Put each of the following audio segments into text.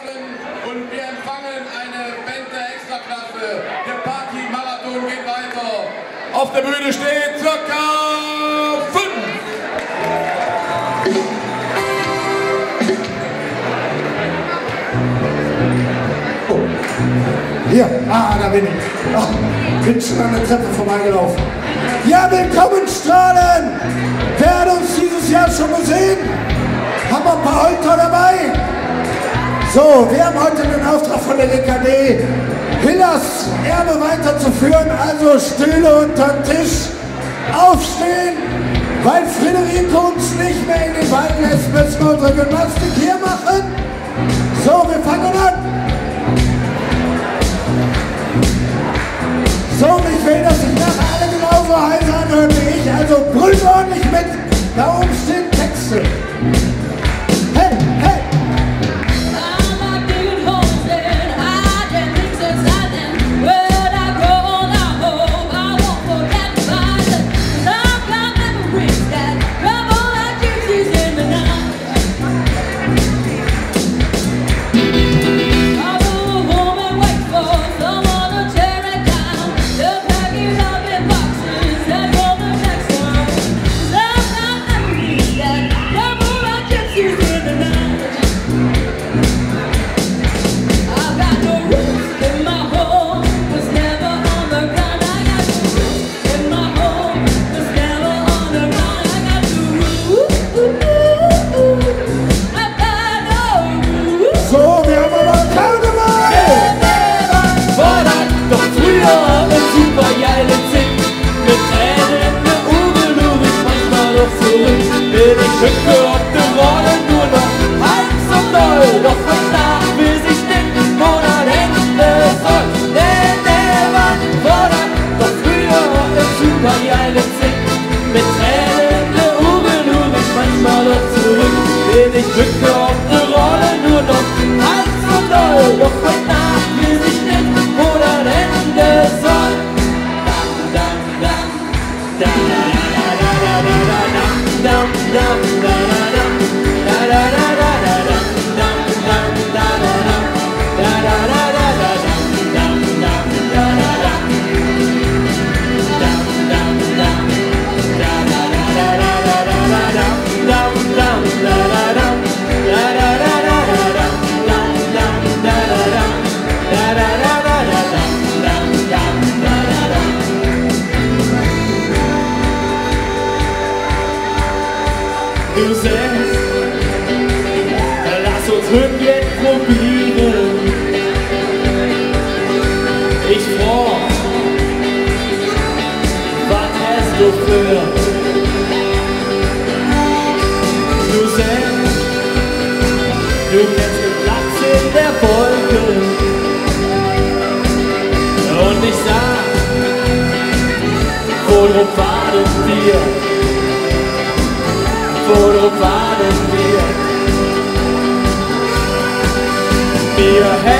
Aachen und wir empfangen eine Band der Extraklasse. Der Party-Marathon geht weiter. Auf der Bühne steht circa fünf. Hier, ah, da bin ich. Ach, bin schon an der Treppe vorbeigelaufen. Ja, willkommen Strahlen! Wer hat uns dieses Jahr schon gesehen? Haben wir ein paar Holter dabei? So, wir haben heute den Auftrag von der DKD, Hillers Erbe weiterzuführen, also Stühle unter Tisch, aufstehen, weil Friederike uns nicht mehr in den Wald lässt, müssen wir unsere Gymnastik hier machen. So, wir fangen an. So, ich will, dass sich nachher alle genauso heiß anhören wie ich, also brüllt ordentlich mit. Da oben stehen hast du für? Du kennst den Platz in der Wolke. Und ich sag, worum warten wir? Worum warten wir? Wir heben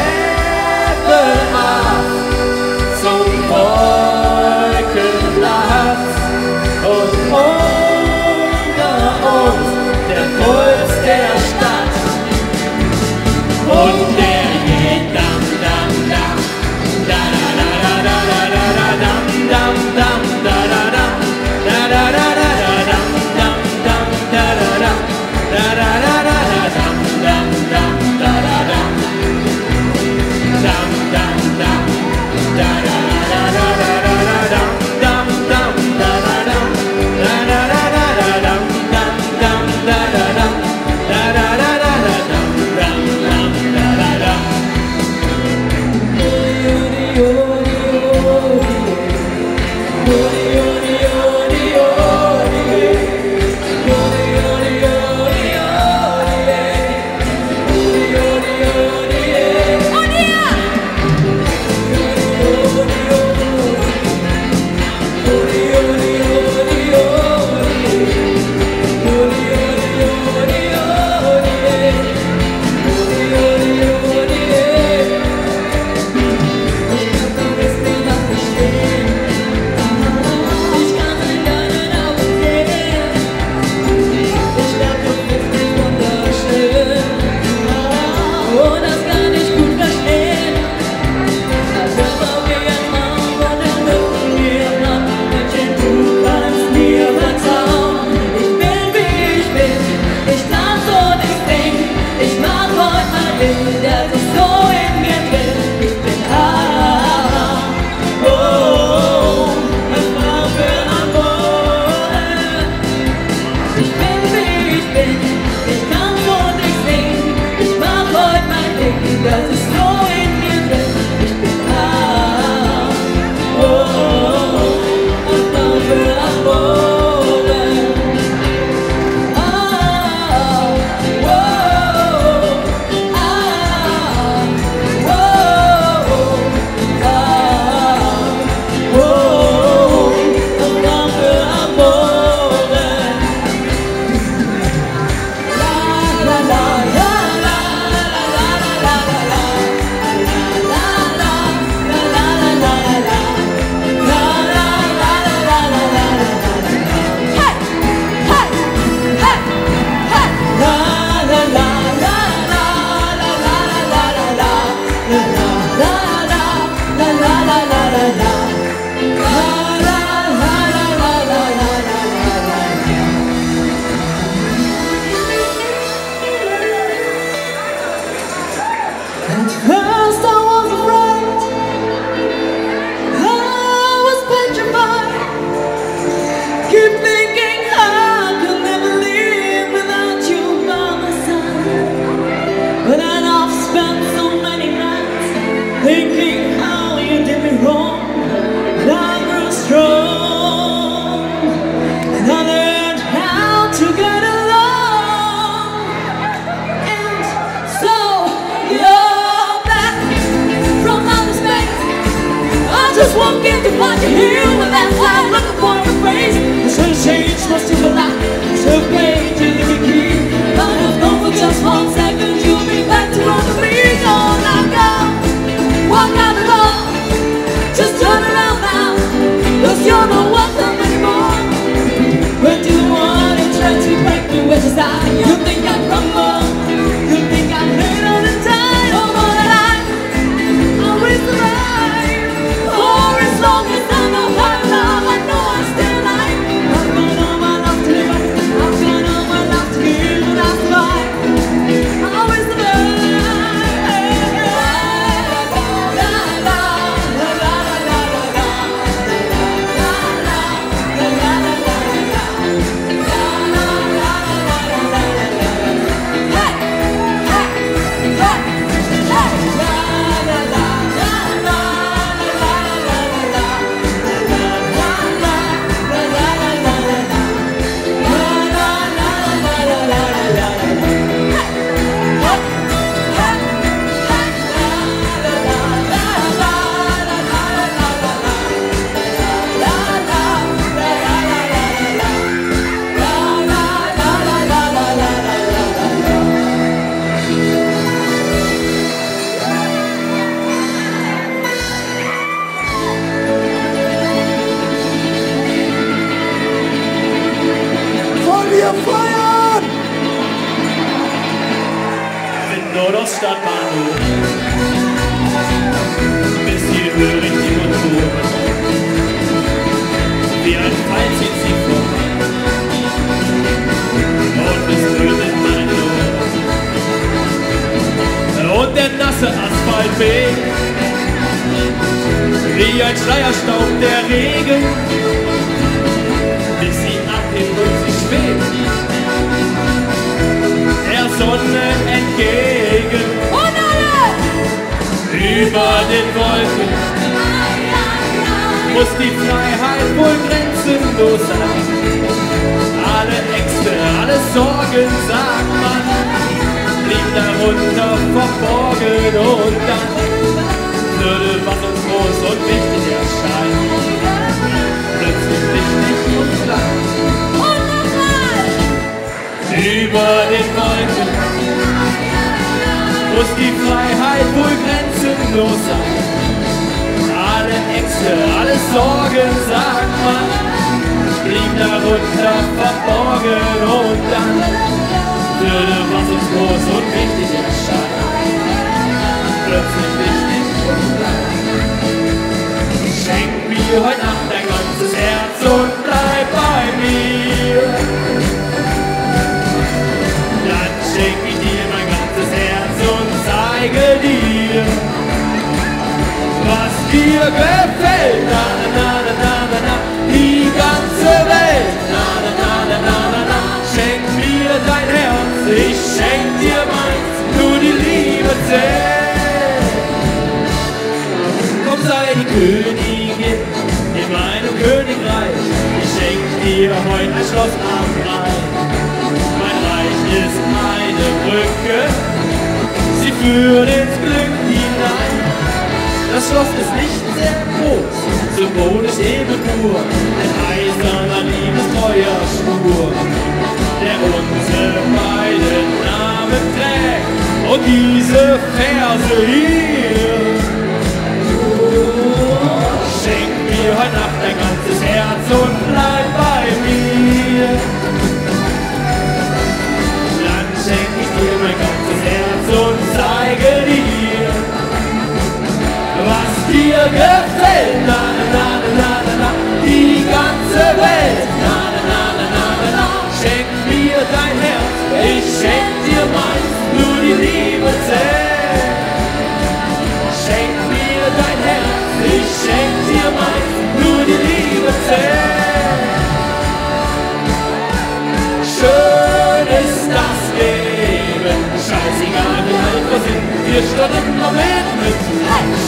Über den Wolken muss die Freiheit wohl grenzenlos sein. Alle Ängste, alle Sorgen, sagt man, blieb darunter verborgen und dann würde, was uns groß und wichtig erscheint, plötzlich wichtig und klein. Über den Wolken muss die Freiheit wohl grenzenlos sein. Alle Ängste, alle Sorgen, sagt man, blieb darunter verborgen und dann würde, was uns groß und wichtig erscheint, plötzlich wichtig und klein. Schenk mir heute Nacht dein ganzes Herz und zeige dir, was dir gefällt. Na, na, na, na, na, na, die ganze Welt. Na, na, na, na, na, na, na, schenk mir dein Herz, ich schenk dir meins, nur die Liebe zählt. Komm, sei die Königin in meinem Königreich. Ich schenk dir heute ein Schloss am Rhein. Mein Reich ist eine Brücke, führt ins Glück hinein. Das Schloss ist nicht sehr groß, symbolisch eben nur ein eiserner liebestreuer Schwur, der unsere beiden Namen trägt. Und diese Verse hier. Schenk mir heute Nacht dein ganzes Herz und bleib bei mir. Dann schenk ich dir mein ganzes zeige dir, was dir gefällt. Na, na, vier Stunden am Mitmützen.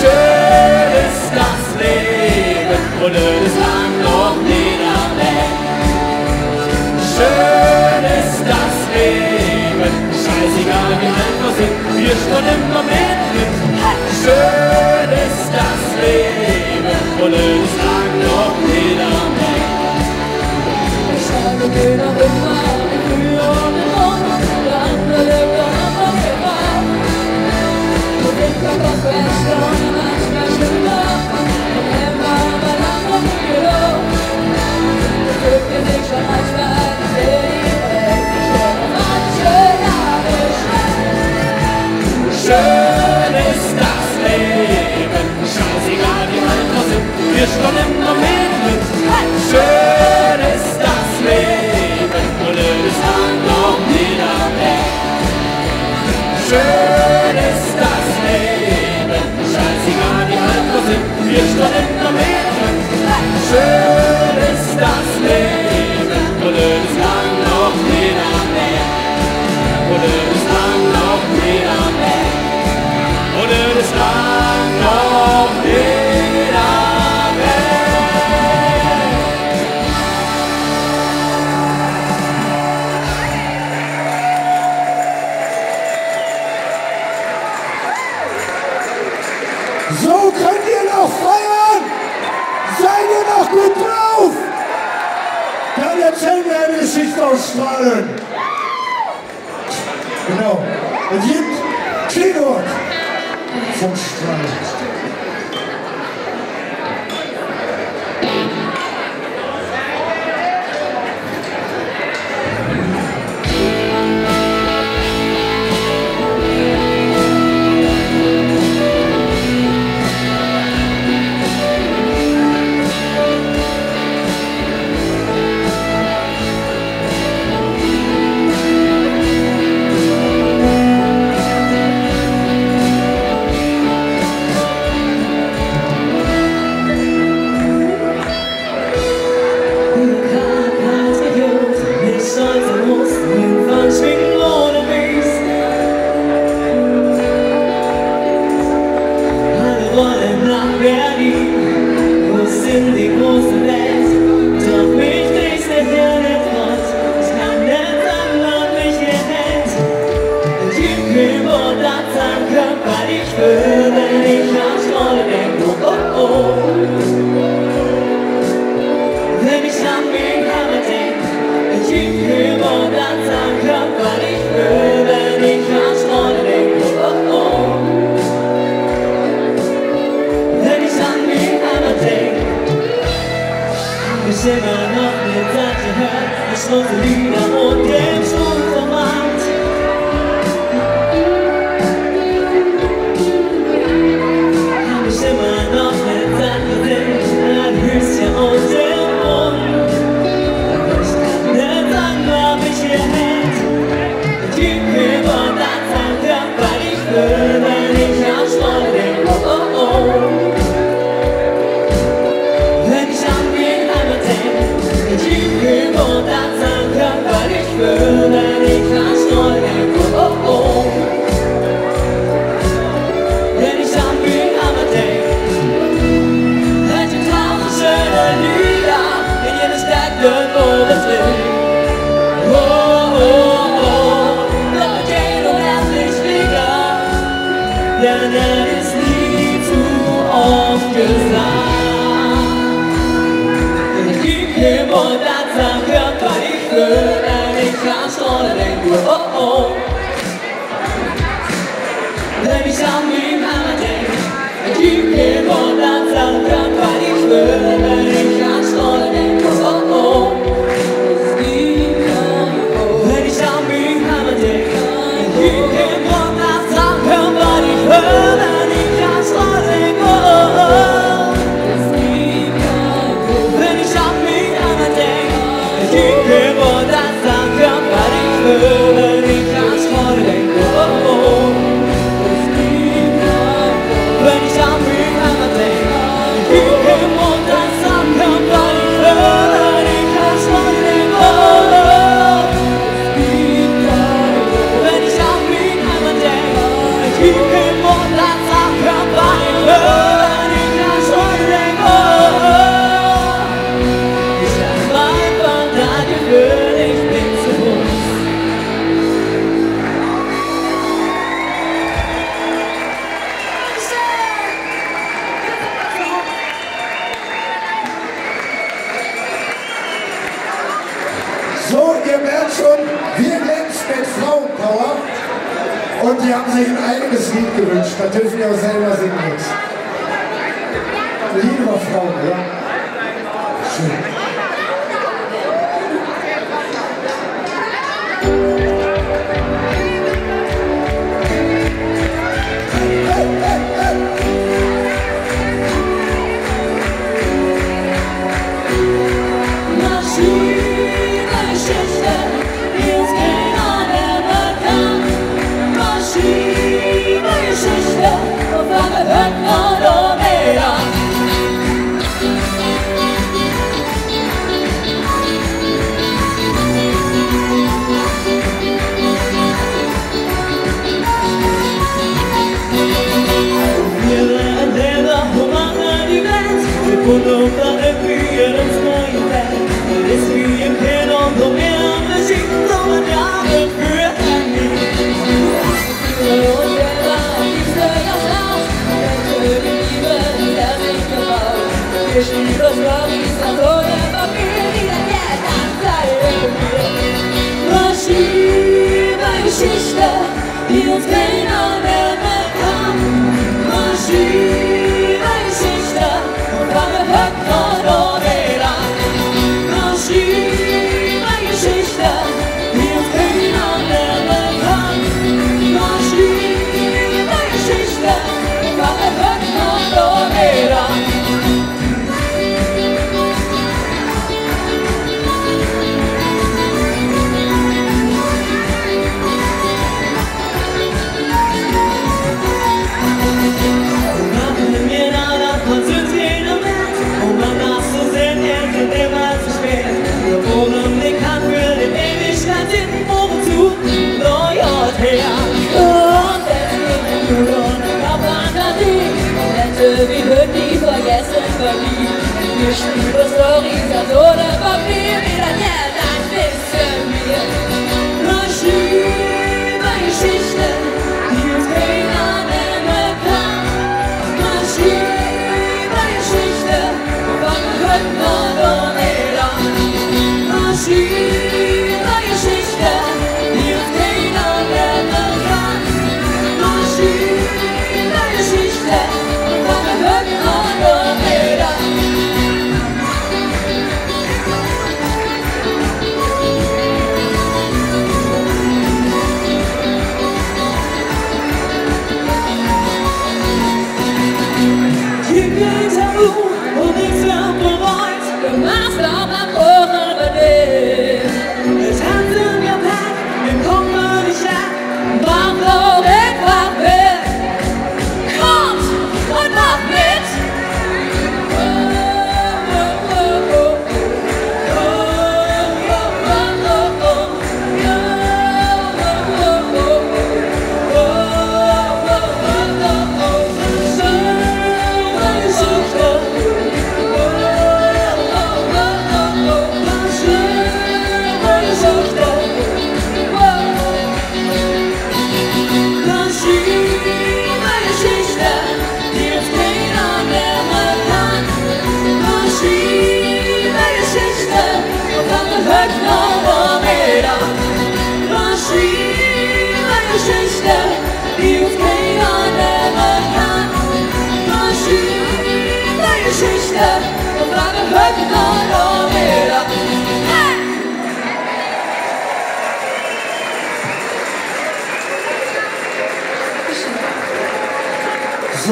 Schön ist das Leben und es lang noch wieder weg. Schön ist das Leben, scheißegal wie einfach sind. Vier Stunden am Mitmützen. Schön ist das Leben und es lang noch wieder weg. Ich steige wieder immer Otra noch gut drauf? Dann erzählen wir eine Geschichte aus Genau. het gibt Keynote von Os sorrisadores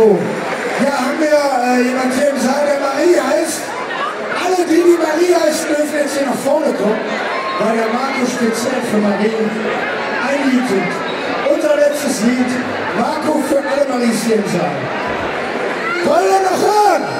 So, hier haben wir äh, jemanden hier im Saal, der Marie heißt. Alle, die die Marie heißen, dürfen jetzt hier nach vorne kommen, weil der Marco speziell für Marie ein Lied singt. Unser letztes Lied, Marco für alle Maries hier im Saal. Wollen wir noch hören?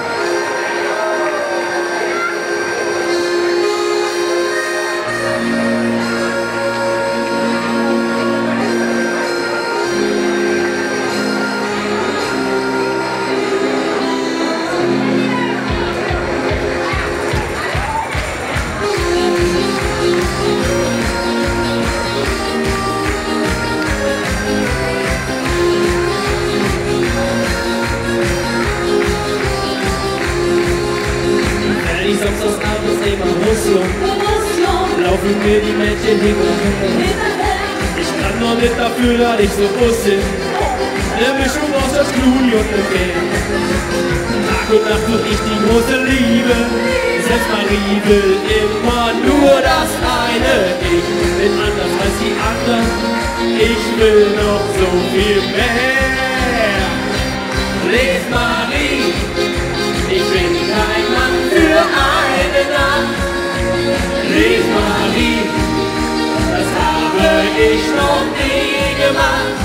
Ich noch nie gemacht.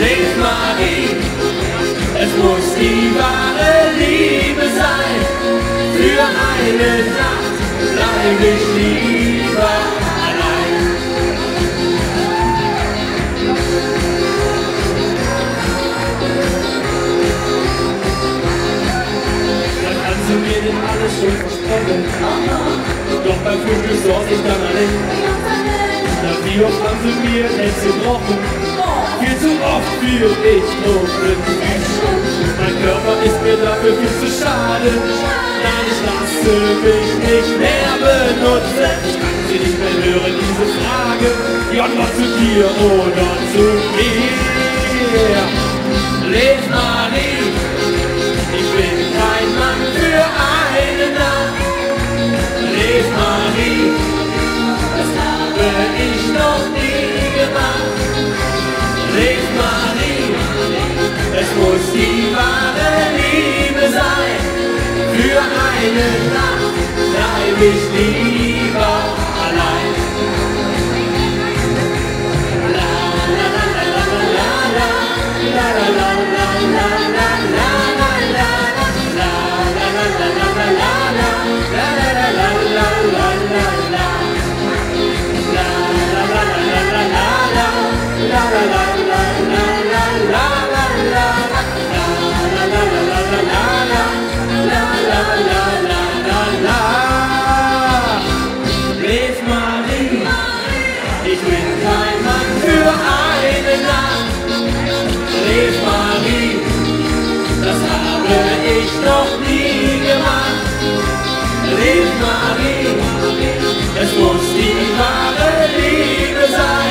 Les Marie, es muss die wahre Liebe sein. Für eine Nacht bleib ich lieber allein. Dann kannst du mir denn alles schon versprochen. Doch beim Frühstück sorg ich dann allein. Na, wie oft haben sie mir jetzt gebrochen? Viel zu oft fiel ich oben. Mein Körper ist mir dafür viel zu schade. Nein, ich lasse mich nicht mehr benutzen. Ich kann sie nicht mehr hören, diese Frage. Ja, nur zu dir oder zu mir. Les Marie, ich bin kein Mann für eine Nacht. Les Marie, ich noch nie gemacht. Les Marie, es muss die wahre Liebe sein. Für eine Nacht bleib ich lieber Les Marie, das habe ich noch nie gemacht. Les Marie, es muss die wahre Liebe sein.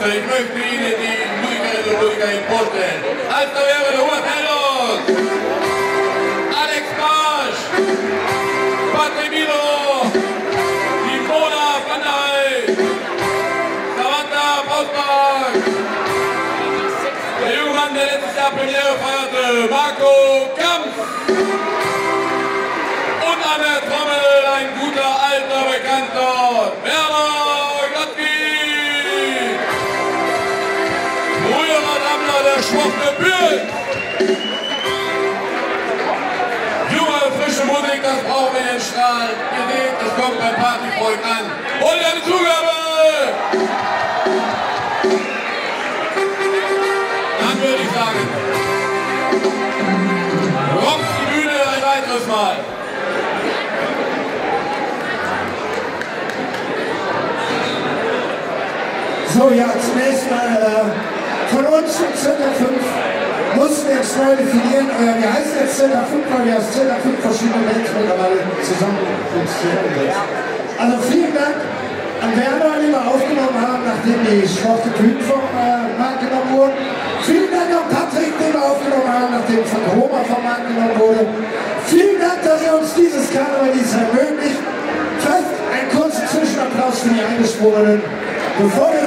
Extraklasse. Ich möchte Ihnen die Luigerinnen und Luiger vorstellen. Als da wäre der Hubert Hellos, Alex Barsch, Patrick Milo, die Mona van der Heij, Samantha Brausbach, der junge Mann, der letztes Jahr Premiere feierte, Marco Kampf. Und an der Trommel ein guter alter Bekannter, Werner Schwuchte Bühl. Junge, frische Musik, das brauchen wir den Strahl. Ihr seht, das kommt beim Partyvolk an. Und eine Zugabe! Dann würde ich sagen, rockt die Bühne ein weiteres Mal. So, ja, zunächst mal äh, Z05 mussten jetzt neu definieren. Äh, wir heißen jetzt Z05, weil wir aus Z05 verschiedene Bands mittlerweile zusammen uns. Also vielen Dank an Werner, die wir aufgenommen haben, nachdem die schwarze Kühen vom äh, Markt genommen wurden. Vielen Dank an Patrick, den wir aufgenommen haben, nachdem von Roma vom Markt genommen wurde. Vielen Dank, dass ihr uns dieses Karneval dies ermöglicht. Vielleicht einen kurzen Zwischenapplaus für die Eingeschworenen, bevor wir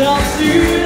shall see.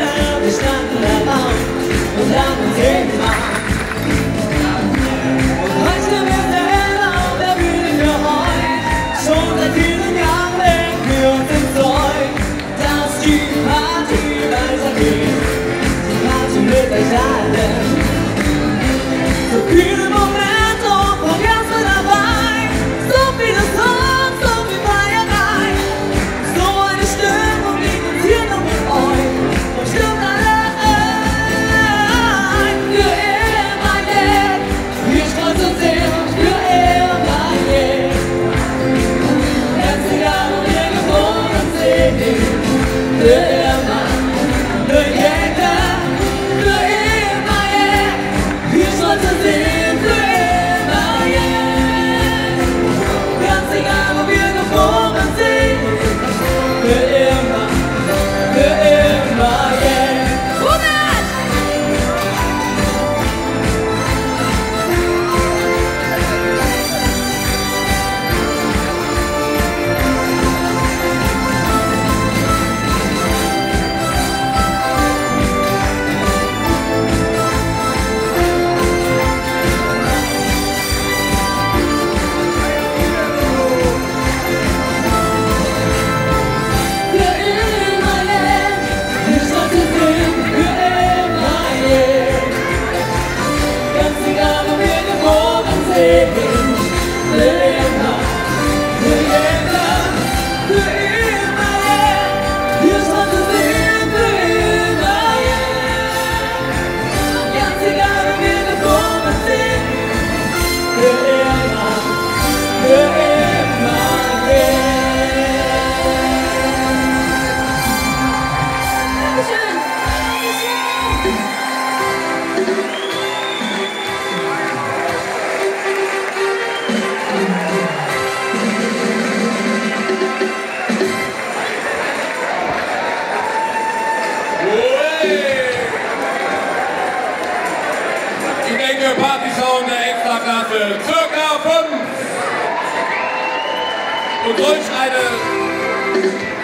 Solch eine,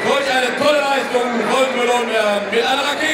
solch eine tolle Leistung sollten belohnt werden mit einer Rakete.